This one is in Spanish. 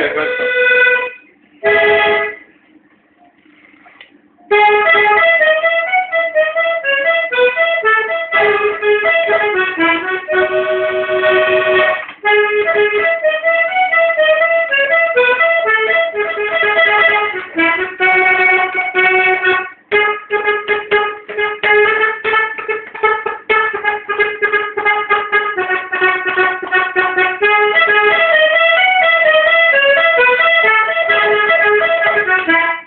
Perfecto. that